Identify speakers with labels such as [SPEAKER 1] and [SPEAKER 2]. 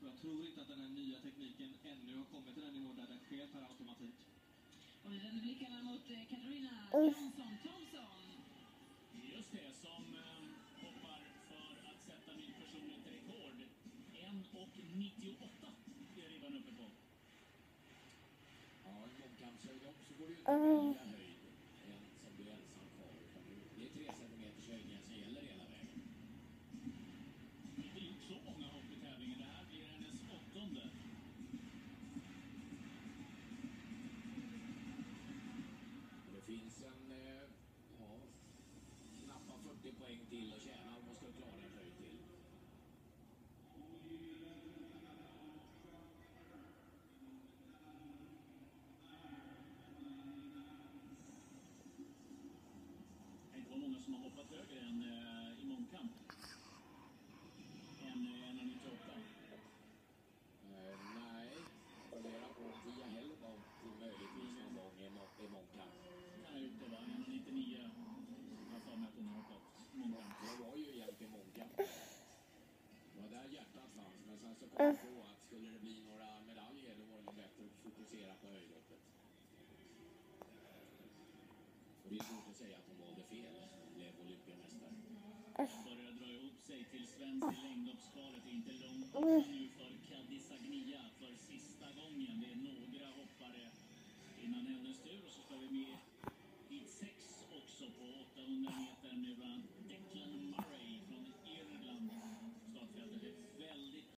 [SPEAKER 1] Och jag tror inte att den här nya tekniken ännu har kommit till den nivå där den sker per automatik.
[SPEAKER 2] Och vi vänder blickarna mot eh, Katarina. Jansson Thomsson.
[SPEAKER 3] Just det, som eh, hoppar för att sätta nytt personligt rekord. 1,98 är ribban uppe på.
[SPEAKER 4] Ja, i långkampshöjd också går det ju inte poäng till att tjäna om man ska klara en höjd till.
[SPEAKER 3] Det var många som har hoppat högre än eh, det
[SPEAKER 4] är svårt att säga att hon valde fel. Hon blev olympiamästare.
[SPEAKER 3] Börjar dra ihop sig till svensk i längdhoppskvalet. Inte långt